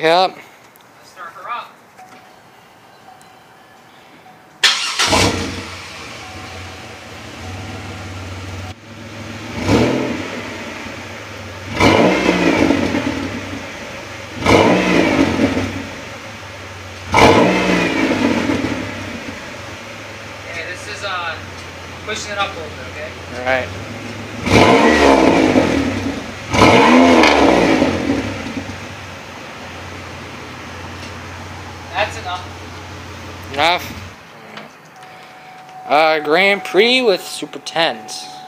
Yep. Let's start her up. Okay, this is uh pushing it up a little bit, okay? Alright. That's enough. Enough. Uh, Grand Prix with Super 10s.